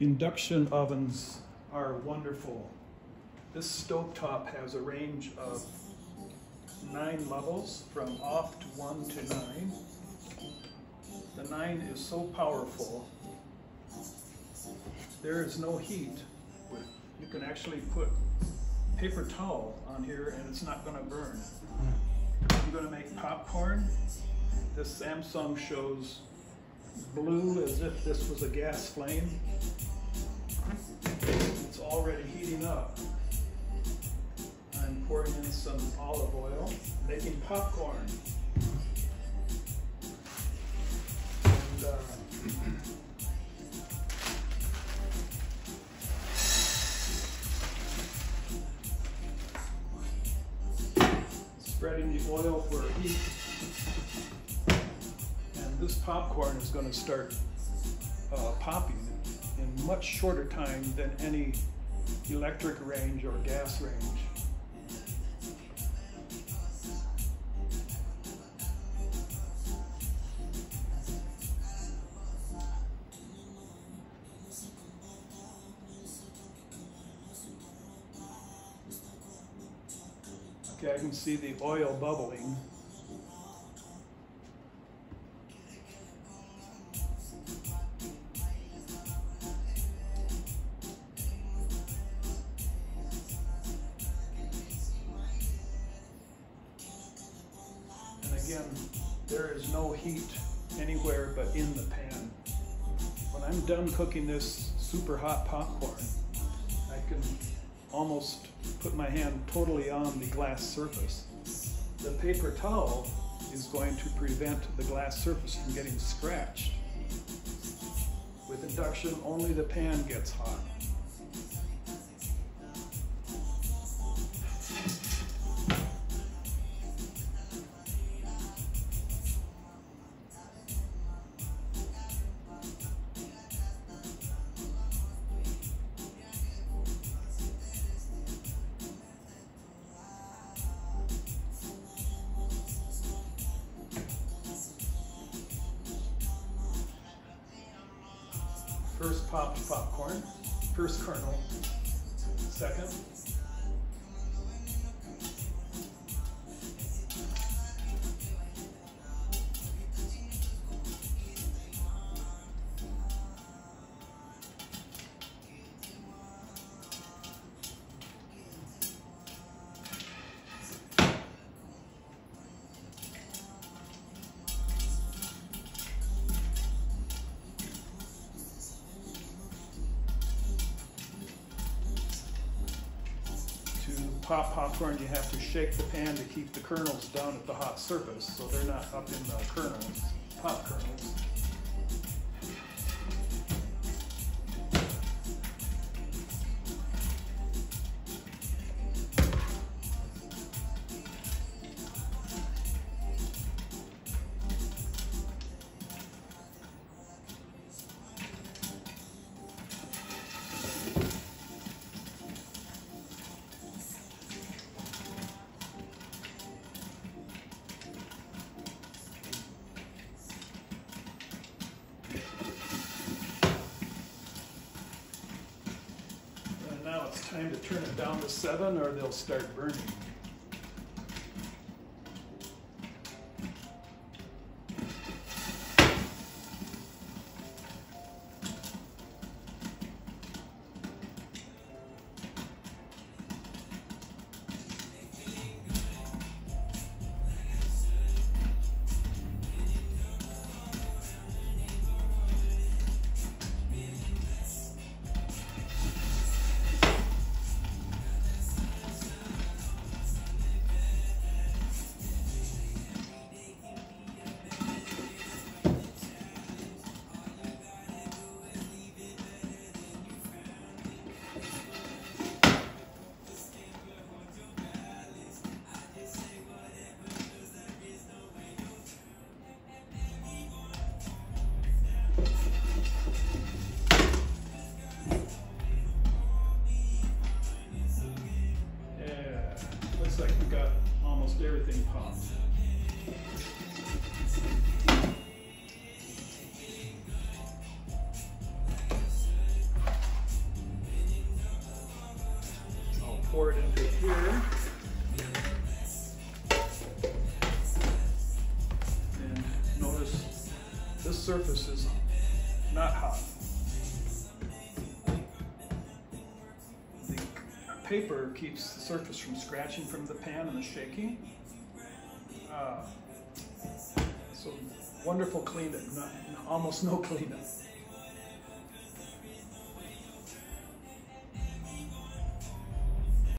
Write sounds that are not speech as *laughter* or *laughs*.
Induction ovens are wonderful. This stovetop has a range of nine levels from off to one to nine. The nine is so powerful. There is no heat. You can actually put paper towel on here and it's not gonna burn. I'm gonna make popcorn. This Samsung shows blue as if this was a gas flame. It's already heating up. I'm pouring in some olive oil, making popcorn. And, uh, spreading the oil for heat. This popcorn is going to start uh, popping in much shorter time than any electric range or gas range. Okay, I can see the oil bubbling. Again, there is no heat anywhere but in the pan. When I'm done cooking this super hot popcorn, I can almost put my hand totally on the glass surface. The paper towel is going to prevent the glass surface from getting scratched. With induction, only the pan gets hot. First popped popcorn, first kernel, second. Pop popcorn, you have to shake the pan to keep the kernels down at the hot surface so they're not up in the kernels, pop kernels. Time to turn it down to seven or they'll start burning. Pour it into here. And notice this surface is not hot. The paper keeps the surface from scratching from the pan and the shaking. Uh, so wonderful cleanup, not, almost no *laughs* cleanup.